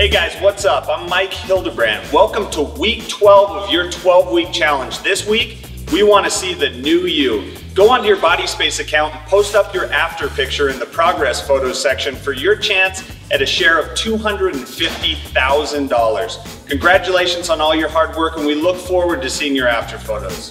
Hey guys, what's up? I'm Mike Hildebrand. Welcome to week 12 of your 12 week challenge. This week, we want to see the new you. Go onto your Body Space account and post up your after picture in the progress photos section for your chance at a share of $250,000. Congratulations on all your hard work and we look forward to seeing your after photos.